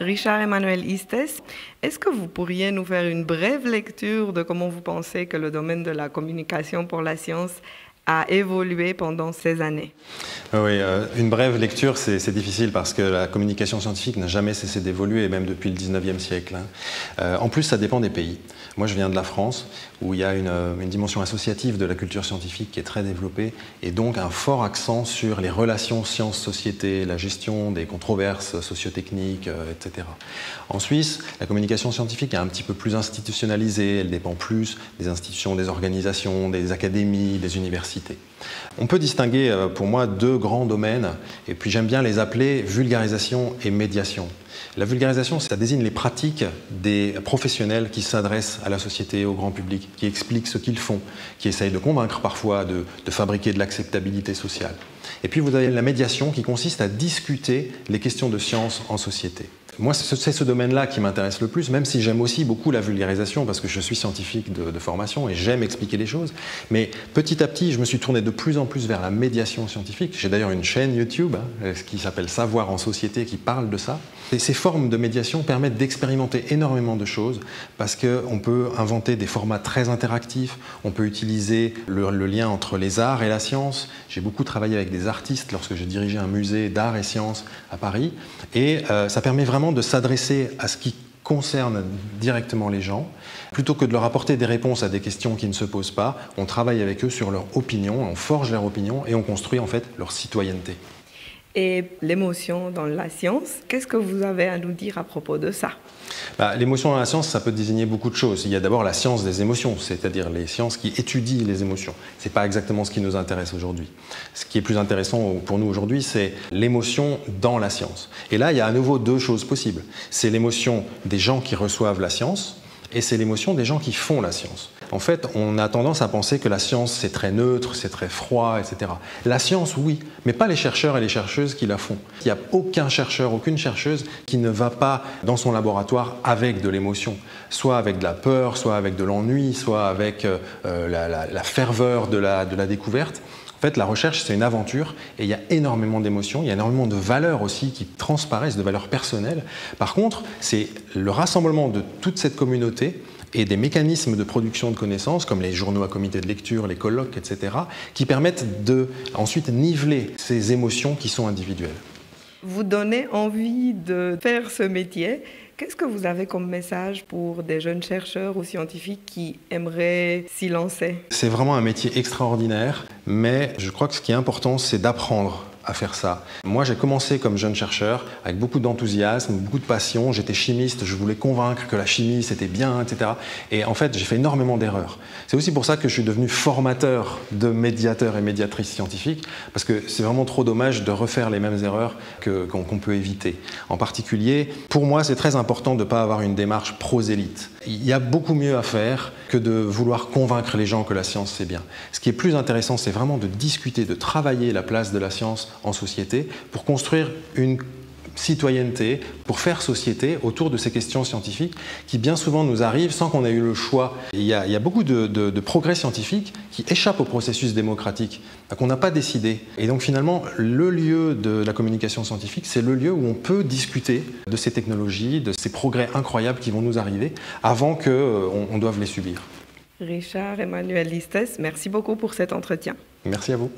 Richard Emmanuel Istes, est-ce que vous pourriez nous faire une brève lecture de comment vous pensez que le domaine de la communication pour la science a évolué pendant ces années Oui, euh, une brève lecture, c'est difficile parce que la communication scientifique n'a jamais cessé d'évoluer, même depuis le 19e siècle. Hein. Euh, en plus, ça dépend des pays. Moi, je viens de la France, où il y a une, une, dimension associative de la culture scientifique qui est très développée, et donc un fort accent sur les relations sciences-société, la gestion des controverses sociotechniques, euh, etc. En Suisse, la communication scientifique est un petit peu plus institutionnalisée, elle dépend plus des institutions, des organisations, des académies, des universités. On peut distinguer euh, pour moi deux grands domaines, et puis j'aime bien les appeler vulgarisation et médiation. La vulgarisation, ça désigne les pratiques des professionnels qui s'adressent à la société, au grand public, qui expliquent ce qu'ils font, qui essayent de convaincre parfois, de, de fabriquer de l'acceptabilité sociale. Et puis vous avez la médiation qui consiste à discuter les questions de science en société. Moi, c'est ce domaine-là qui m'intéresse le plus, même si j'aime aussi beaucoup la vulgarisation, parce que je suis scientifique de, formation et j'aime expliquer les choses. Mais petit à petit, je me suis tourné de plus en plus vers la médiation scientifique. J'ai d'ailleurs une chaîne YouTube hein, qui s'appelle Savoir en société, qui parle de ça. Et ces formes de médiation permettent d'expérimenter énormément de choses, parce qu'on peut inventer des formats très interactifs, on peut utiliser le, le lien entre les arts et la science. J'ai beaucoup travaillé avec des artistes lorsque j'ai dirigé un musée d'art et sciences à Paris, et euh, ça permet vraiment de s'adresser à ce qui concerne directement les gens. Plutôt que de leur apporter des réponses à des questions qui ne se posent pas, on travaille avec eux sur leur opinion, on forge leur opinion et on construit en fait leur citoyenneté. Et l'émotion dans la science, qu'est-ce que vous avez à nous dire à propos de ça? Bah, L'émotion dans la science, ça peut désigner beaucoup de choses. Il y a d'abord la science des émotions, c'est-à-dire les sciences qui étudient les émotions. Ce n'est pas exactement ce qui nous intéresse aujourd'hui. Ce qui est plus intéressant pour nous aujourd'hui, c'est l'émotion dans la science. Et là, il y a à nouveau deux choses possibles. C'est l'émotion des gens qui reçoivent la science, et c'est l'émotion des gens qui font la science. En fait, on a tendance à penser que la science, c'est très neutre, c'est très froid, etc. La science, oui, mais pas les chercheurs et les chercheuses qui la font. Il n'y a aucun chercheur, aucune chercheuse qui ne va pas dans son laboratoire avec de l'émotion, soit avec de la peur, soit avec de l'ennui, soit avec euh, la, la, ferveur de la découverte. En fait, la recherche, c'est une aventure et il y a énormément d'émotions, il y a énormément de valeurs aussi qui transparaissent, de valeurs personnelles. Par contre, c'est le rassemblement de toute cette communauté et des mécanismes de production de connaissances, comme les journaux à comité de lecture, les colloques, etc., qui permettent de ensuite niveler ces émotions qui sont individuelles. Vous donnez envie de faire ce métier Qu'est-ce que vous avez comme message pour des jeunes chercheurs ou scientifiques qui aimeraient s'y lancer? C'est vraiment un métier extraordinaire, mais je crois que ce qui est important, c'est d'apprendre à faire ça. Moi, j'ai commencé comme jeune chercheur avec beaucoup d'enthousiasme, beaucoup de passion. J'étais chimiste, je voulais convaincre que la chimie c'était bien, etc. Et en fait, j'ai fait énormément d'erreurs. C'est aussi pour ça que je suis devenu formateur de médiateurs et médiatrices scientifiques, parce que c'est vraiment trop dommage de refaire les mêmes erreurs qu'on qu peut éviter. En particulier, pour moi, c'est très important de ne pas avoir une démarche prosélite. Il y a beaucoup mieux à faire que de vouloir convaincre les gens que la science c'est bien. Ce qui est plus intéressant, c'est vraiment de discuter, de travailler la place de la science en société pour construire une citoyenneté, pour faire société autour de ces questions scientifiques qui bien souvent nous arrivent sans qu'on ait eu le choix. Il y a, il y a beaucoup de, de, de, progrès scientifiques qui échappent au processus démocratique, qu'on n'a pas décidé. Et donc finalement, le lieu de la communication scientifique, c'est le lieu où on peut discuter de ces technologies, de ces progrès incroyables qui vont nous arriver avant qu'on euh, on doive les subir. Richard Emmanuel Listes, merci beaucoup pour cet entretien. Merci à vous.